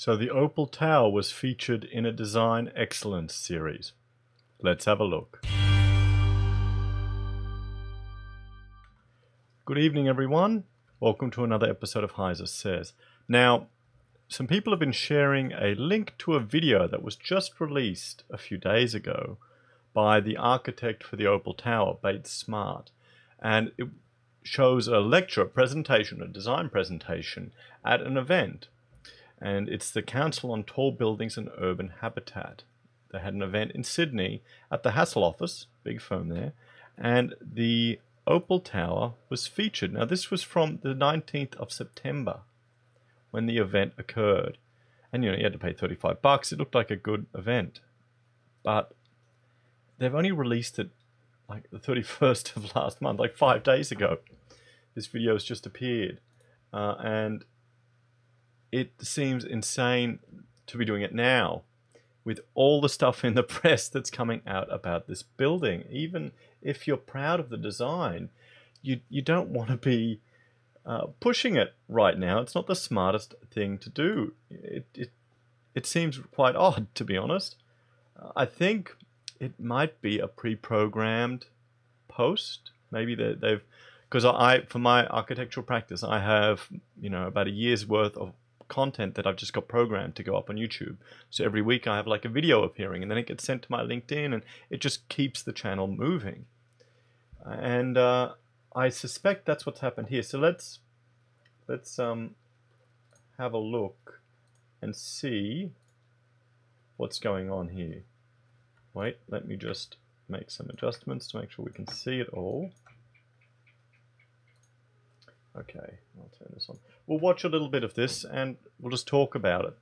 So the Opal Tower was featured in a Design Excellence series. Let's have a look. Good evening, everyone. Welcome to another episode of Heise Says. Now, some people have been sharing a link to a video that was just released a few days ago by the architect for the Opal Tower, Bates Smart. And it shows a lecture, a presentation, a design presentation at an event and it's the Council on Tall Buildings and Urban Habitat. They had an event in Sydney at the Hassell office, big firm there, and the Opal Tower was featured. Now, this was from the 19th of September when the event occurred. And, you know, you had to pay 35 bucks. It looked like a good event. But they've only released it like the 31st of last month, like five days ago. This video has just appeared. Uh, and it seems insane to be doing it now with all the stuff in the press that's coming out about this building. Even if you're proud of the design, you you don't want to be uh, pushing it right now. It's not the smartest thing to do. It it it seems quite odd, to be honest. I think it might be a pre-programmed post. Maybe they, they've because I for my architectural practice, I have you know about a year's worth of content that I've just got programmed to go up on YouTube. So every week I have like a video appearing and then it gets sent to my LinkedIn and it just keeps the channel moving. And uh, I suspect that's what's happened here. So let's let's um, have a look and see what's going on here. Wait, let me just make some adjustments to make sure we can see it all. Okay, I'll turn this on. We'll watch a little bit of this and we'll just talk about it.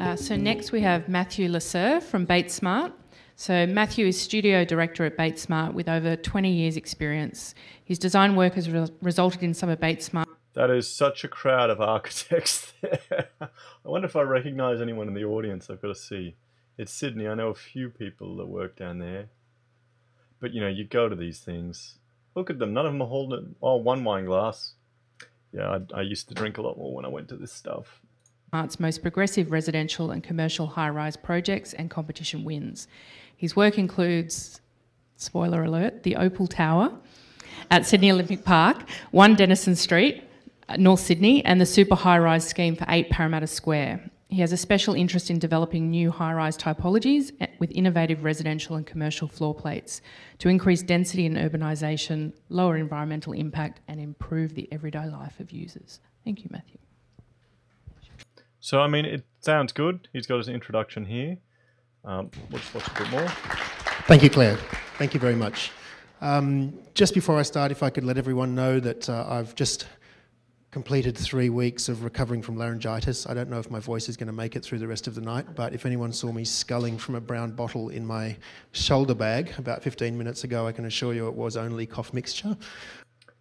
Uh, so next we have Matthew Lasser from Batesmart. So Matthew is studio director at Batesmart with over 20 years experience. His design work has re resulted in some of Bates Smart that is such a crowd of architects there. I wonder if I recognize anyone in the audience. I've got to see. It's Sydney. I know a few people that work down there. But you know, you go to these things. Look at them. None of them are holding. Oh, one wine glass. Yeah, I, I used to drink a lot more when I went to this stuff. Art's most progressive residential and commercial high rise projects and competition wins. His work includes, spoiler alert, the Opal Tower at Sydney Olympic Park, 1 Denison Street, North Sydney and the super high rise scheme for 8 Parramatta Square. He has a special interest in developing new high rise typologies with innovative residential and commercial floor plates to increase density and urbanisation, lower environmental impact, and improve the everyday life of users. Thank you, Matthew. So, I mean, it sounds good. He's got his introduction here. Um, let's watch a bit more. Thank you, Claire. Thank you very much. Um, just before I start, if I could let everyone know that uh, I've just completed three weeks of recovering from laryngitis. I don't know if my voice is going to make it through the rest of the night, but if anyone saw me sculling from a brown bottle in my shoulder bag about 15 minutes ago, I can assure you it was only cough mixture.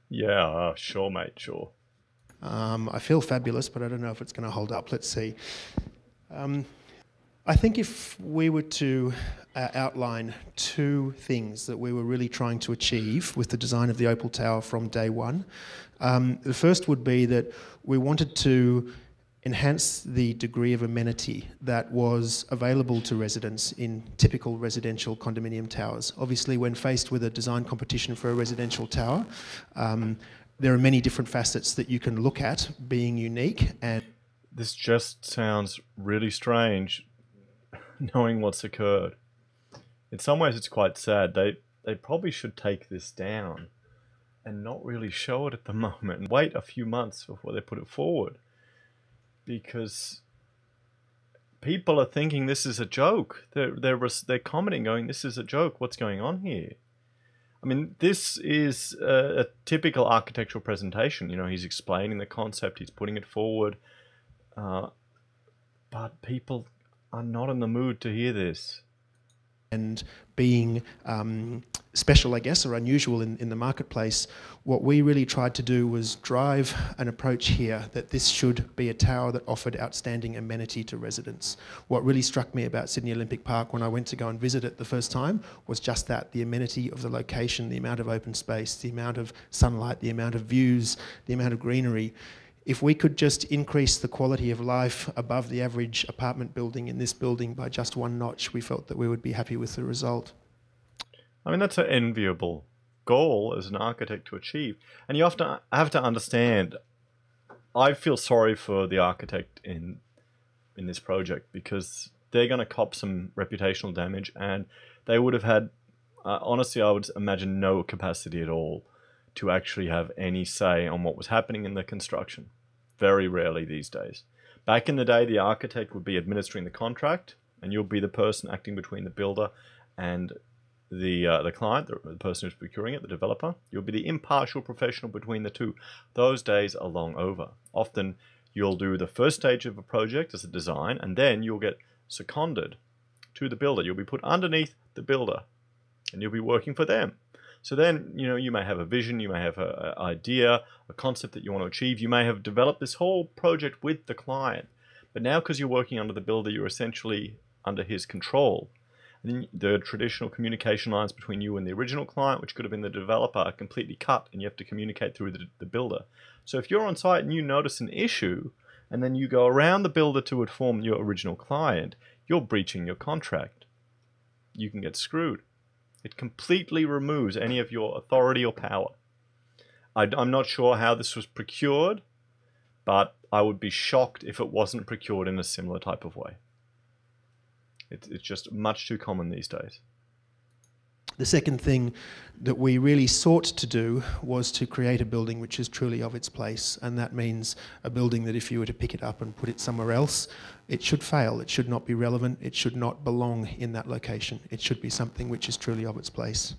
Yeah, uh, sure, mate, sure. Um, I feel fabulous, but I don't know if it's going to hold up. Let's see. Um, I think if we were to uh, outline two things that we were really trying to achieve with the design of the Opal Tower from day one, um, the first would be that we wanted to enhance the degree of amenity that was available to residents in typical residential condominium towers. Obviously, when faced with a design competition for a residential tower, um, there are many different facets that you can look at being unique and this just sounds really strange knowing what's occurred. In some ways, it's quite sad. They they probably should take this down and not really show it at the moment wait a few months before they put it forward because people are thinking this is a joke. They're they're they're commenting, going, "This is a joke. What's going on here?" I mean, this is a, a, typical architectural presentation. You know, he's explaining the concept, he's putting it forward, uh, but people are not in the mood to hear this. And being um, special, I guess, or unusual in, in the marketplace, what we really tried to do was drive an approach here that this should be a tower that offered outstanding amenity to residents. What really struck me about Sydney Olympic Park when I went to go and visit it the first time was just that the amenity of the location, the amount of open space, the amount of sunlight, the amount of views, the amount of greenery. If we could just increase the quality of life above the average apartment building in this building by just one notch, we felt that we would be happy with the result. I mean, that's an enviable goal as an architect to achieve. And you have to have to understand. I feel sorry for the architect in in this project because they're going to cop some reputational damage, and they would have had. Uh, honestly, I would imagine no capacity at all to actually have any say on what was happening in the construction. Very rarely these days. Back in the day, the architect would be administering the contract, and you'll be the person acting between the builder and the uh, the client, the, the, person who's procuring it, the developer. You'll be the impartial professional between the two. Those days are long over. Often, you'll do the first stage of a project as a design, and then you'll get seconded to the builder. You'll be put underneath the builder, and you'll be working for them. So then, you know, you may have a vision, you may have an idea, a concept that you want to achieve. You may have developed this whole project with the client, but now because you're working under the builder, you're essentially under his control the traditional communication lines between you and the original client, which could have been the developer, are completely cut and you have to communicate through the, the builder. So if you're on site and you notice an issue, and then you go around the builder to inform your original client, you're breaching your contract. You can get screwed. It completely removes any of your authority or power. I, am not sure how this was procured, but I would be shocked if it wasn't procured in a similar type of way. It's, it's just much too common these days. The second thing that we really sought to do was to create a building which is truly of its place, and that means a building that if you were to pick it up and put it somewhere else, it should fail. It should not be relevant. It should not belong in that location. It should be something which is truly of its place.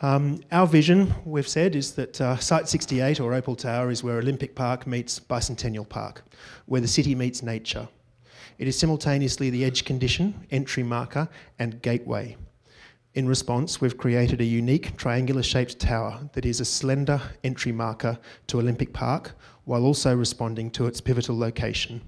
Um, our vision, we've said, is that uh, Site 68 or Opal Tower is where Olympic Park meets Bicentennial Park, where the city meets nature. It is simultaneously the edge condition, entry marker, and gateway. In response, we've created a unique triangular shaped tower that is a slender entry marker to Olympic Park while also responding to its pivotal location.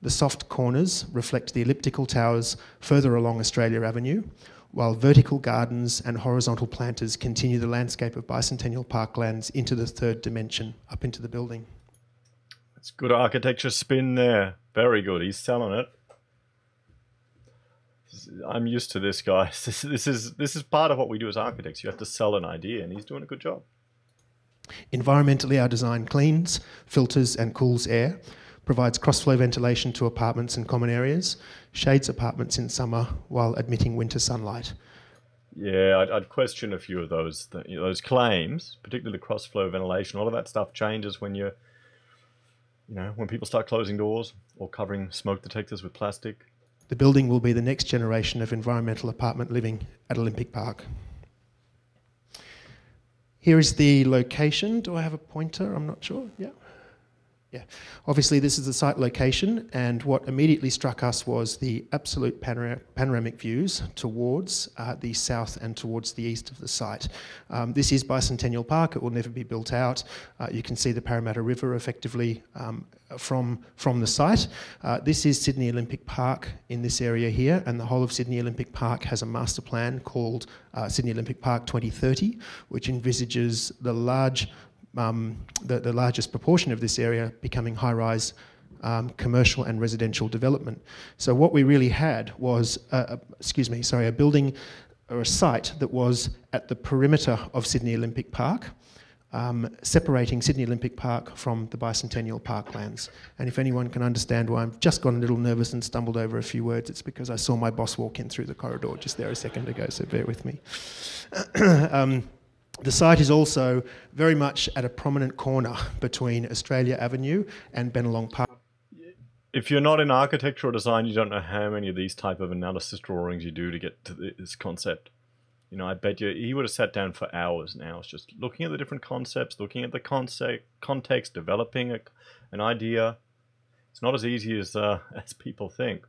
The soft corners reflect the elliptical towers further along Australia Avenue, while vertical gardens and horizontal planters continue the landscape of Bicentennial Parklands into the third dimension, up into the building. It's good architecture spin there. Very good. He's selling it. I'm used to this, guys. This, this is this is part of what we do as architects. You have to sell an idea, and he's doing a good job. Environmentally, our design cleans, filters, and cools air, provides cross-flow ventilation to apartments and common areas, shades apartments in summer while admitting winter sunlight. Yeah, I'd, I'd question a few of those know, those claims, particularly the cross-flow ventilation. All of that stuff changes when you're you know, when people start closing doors or covering smoke detectors with plastic. The building will be the next generation of environmental apartment living at Olympic Park. Here is the location. Do I have a pointer? I'm not sure. Yeah. Yeah, obviously this is the site location, and what immediately struck us was the absolute panora panoramic views towards uh, the south and towards the east of the site. Um, this is Bicentennial Park; it will never be built out. Uh, you can see the Parramatta River effectively um, from from the site. Uh, this is Sydney Olympic Park in this area here, and the whole of Sydney Olympic Park has a master plan called uh, Sydney Olympic Park 2030, which envisages the large um, the, the largest proportion of this area becoming high-rise um, commercial and residential development. So what we really had was, a, a, excuse me, sorry, a building or a site that was at the perimeter of Sydney Olympic Park, um, separating Sydney Olympic Park from the bicentennial parklands. And if anyone can understand why I've just got a little nervous and stumbled over a few words, it's because I saw my boss walk in through the corridor just there a second ago, so bear with me. um, the site is also very much at a prominent corner between Australia Avenue and Bennelong Park. If you're not in architectural design, you don't know how many of these type of analysis drawings you do to get to this concept. You know, I bet you he would have sat down for hours and hours just looking at the different concepts, looking at the concept, context, developing a, an idea. It's not as easy as uh, as people think.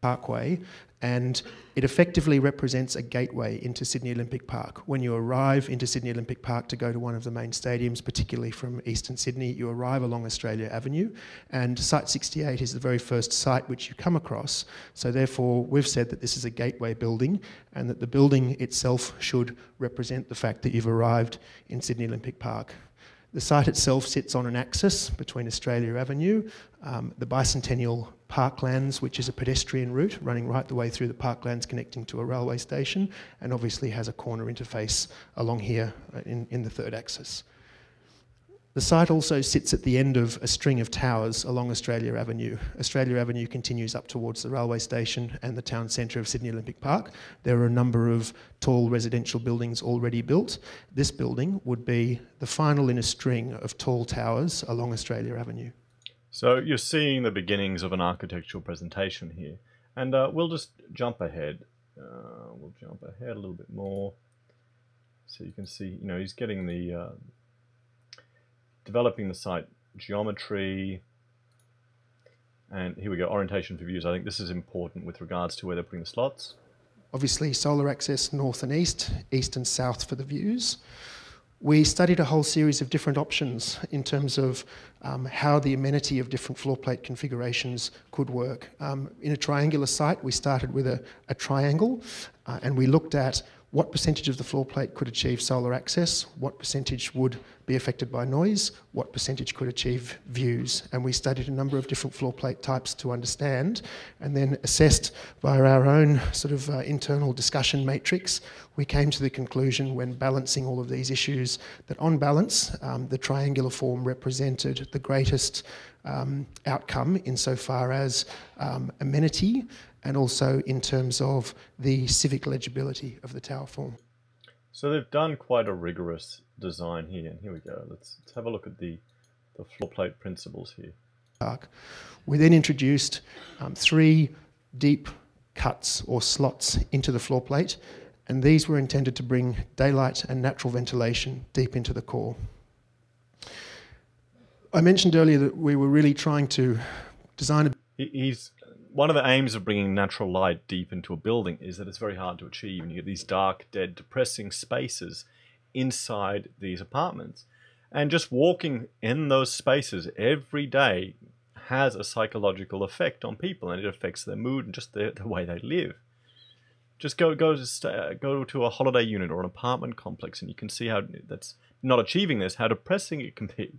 Parkway, and it effectively represents a gateway into Sydney Olympic Park. When you arrive into Sydney Olympic Park to go to one of the main stadiums, particularly from eastern Sydney, you arrive along Australia Avenue, and Site 68 is the very first site which you come across. So, therefore, we've said that this is a gateway building and that the building itself should represent the fact that you've arrived in Sydney Olympic Park. The site itself sits on an axis between Australia Avenue, um, the Bicentennial Parklands, which is a pedestrian route running right the way through the parklands connecting to a railway station, and obviously has a corner interface along here uh, in, in the third axis. The site also sits at the end of a string of towers along Australia Avenue. Australia Avenue continues up towards the railway station and the town centre of Sydney Olympic Park. There are a number of tall residential buildings already built. This building would be the final in a string of tall towers along Australia Avenue. So you're seeing the beginnings of an architectural presentation here. And uh, we'll just jump ahead. Uh, we'll jump ahead a little bit more. So you can see, you know, he's getting the... Uh, developing the site geometry, and here we go, orientation for views. I think this is important with regards to where they're putting the slots. Obviously, solar access north and east, east and south for the views. We studied a whole series of different options in terms of um, how the amenity of different floor plate configurations could work. Um, in a triangular site, we started with a, a triangle uh, and we looked at what percentage of the floor plate could achieve solar access, what percentage would be affected by noise, what percentage could achieve views. And we studied a number of different floor plate types to understand, and then assessed via our own sort of uh, internal discussion matrix. We came to the conclusion when balancing all of these issues that on balance, um, the triangular form represented the greatest um, outcome insofar as um, amenity and also in terms of the civic legibility of the tower form. So they've done quite a rigorous design here. And here we go. Let's, let's have a look at the, the floor plate principles here. We then introduced um, three deep cuts or slots into the floor plate, and these were intended to bring daylight and natural ventilation deep into the core. I mentioned earlier that we were really trying to design a. He's one of the aims of bringing natural light deep into a building is that it's very hard to achieve, and you get these dark, dead, depressing spaces inside these apartments. And just walking in those spaces every day has a psychological effect on people, and it affects their mood and just the, the way they live. Just go go to stay, go to a holiday unit or an apartment complex, and you can see how that's not achieving this, how depressing it can be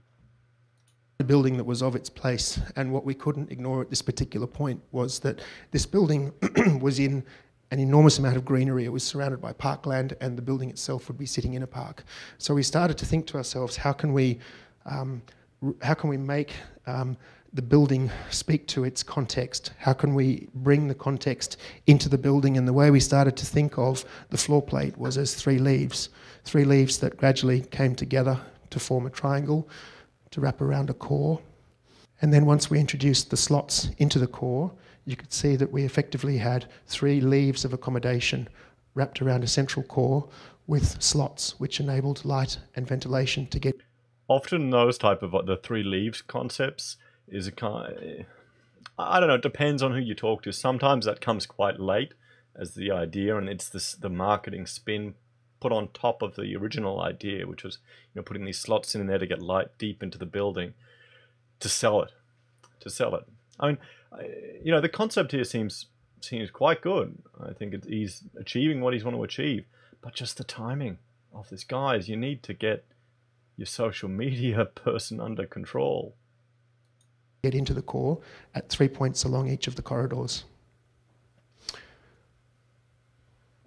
building that was of its place. And what we couldn't ignore at this particular point was that this building was in an enormous amount of greenery. It was surrounded by parkland, and the building itself would be sitting in a park. So we started to think to ourselves, how can we, um, how can we make um, the building speak to its context? How can we bring the context into the building? And the way we started to think of the floor plate was as three leaves, three leaves that gradually came together to form a triangle to wrap around a core. And then once we introduced the slots into the core, you could see that we effectively had three leaves of accommodation wrapped around a central core with slots which enabled light and ventilation to get often those type of uh, the three leaves concepts is a kind I don't know it depends on who you talk to sometimes that comes quite late as the idea and it's this the marketing spin put on top of the original idea, which was you know putting these slots in there to get light deep into the building to sell it, to sell it. I mean, you know, the concept here seems seems quite good. I think it, he's achieving what he's want to achieve, but just the timing of this, guys. You need to get your social media person under control. Get into the core at three points along each of the corridors.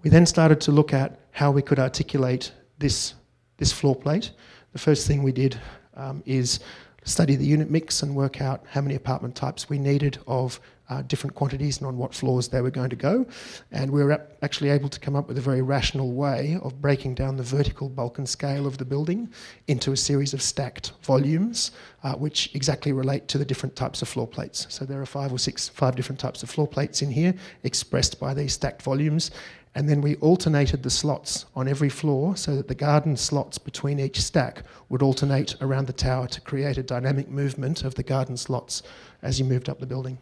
We then started to look at how we could articulate this, this floor plate. The first thing we did um, is study the unit mix and work out how many apartment types we needed of uh, different quantities and on what floors they were going to go. And we were actually able to come up with a very rational way of breaking down the vertical bulk and scale of the building into a series of stacked volumes, uh, which exactly relate to the different types of floor plates. So there are five or six, five different types of floor plates in here expressed by these stacked volumes. And then we alternated the slots on every floor so that the garden slots between each stack would alternate around the tower to create a dynamic movement of the garden slots as you moved up the building.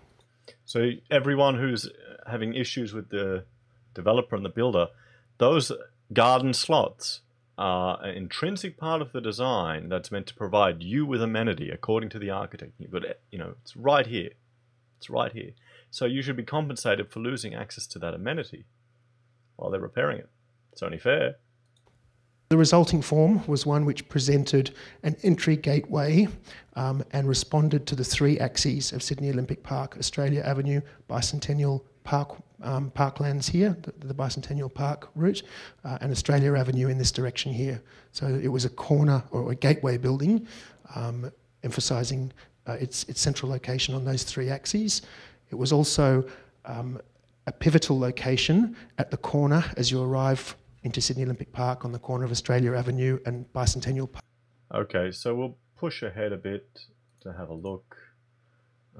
So everyone who's having issues with the developer and the builder, those garden slots are an intrinsic part of the design that's meant to provide you with amenity according to the architect. But you know, it's right here. It's right here. So you should be compensated for losing access to that amenity while they're repairing it. It's only fair. The resulting form was one which presented an entry gateway um, and responded to the three axes of Sydney Olympic Park, Australia Avenue, Bicentennial Park, um, Parklands here, the, the, Bicentennial Park route, uh, and Australia Avenue in this direction here. So it was a corner or a gateway building, um, emphasising uh, its, its central location on those three axes. It was also um, a pivotal location at the corner as you arrive into Sydney Olympic Park on the corner of Australia Avenue and Bicentennial Park. Okay, so we'll push ahead a bit to have a look.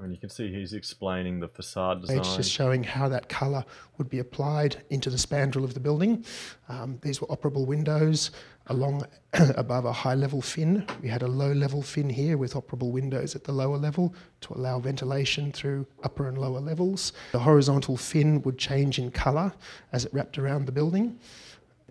Mean, you can see he's explaining the facade design. It's just showing how that colour would be applied into the spandrel of the building. Um, these were operable windows along above a high level fin. We had a low level fin here with operable windows at the lower level to allow ventilation through upper and lower levels. The horizontal fin would change in colour as it wrapped around the building.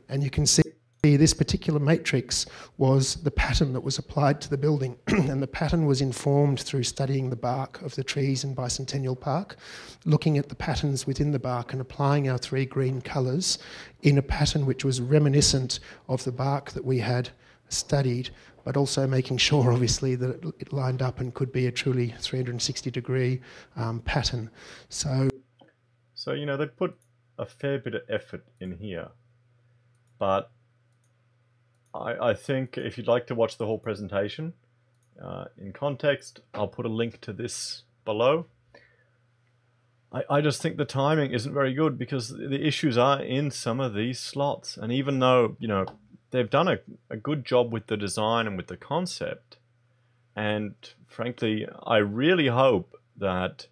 And you can see this particular matrix was the pattern that was applied to the building, and the pattern was informed through studying the bark of the trees in Bicentennial Park, looking at the patterns within the bark and applying our three green colours in a pattern which was reminiscent of the bark that we had studied, but also making sure, obviously, that it lined up and could be a truly 360 degree um, pattern. So, so you know, they put a fair bit of effort in here but I, I think if you'd like to watch the whole presentation uh, in context, I'll put a link to this below. I, I just think the timing isn't very good because the issues are in some of these slots. And even though, you know, they've done a, a good job with the design and with the concept, and frankly, I really hope that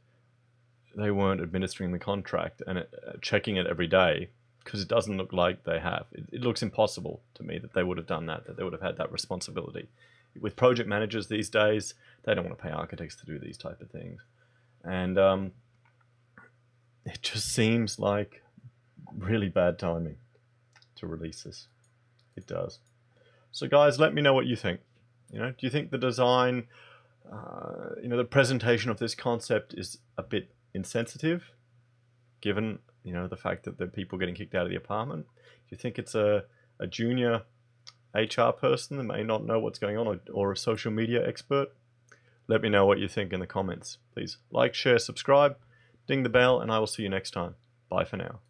they weren't administering the contract and uh, checking it every day because it doesn't look like they have. It, it, looks impossible to me that they would have done that, that they would have had that responsibility. With project managers these days, they don't want to pay architects to do these type of things. And um, it just seems like really bad timing to release this. It does. So guys, let me know what you think. You know, do you think the design, uh, you know, the presentation of this concept is a bit insensitive, given you know, the fact that the people getting kicked out of the apartment? Do you think it's a, a junior HR person that may not know what's going on or, or a social media expert? Let me know what you think in the comments. Please like, share, subscribe, ding the bell, and I will see you next time. Bye for now.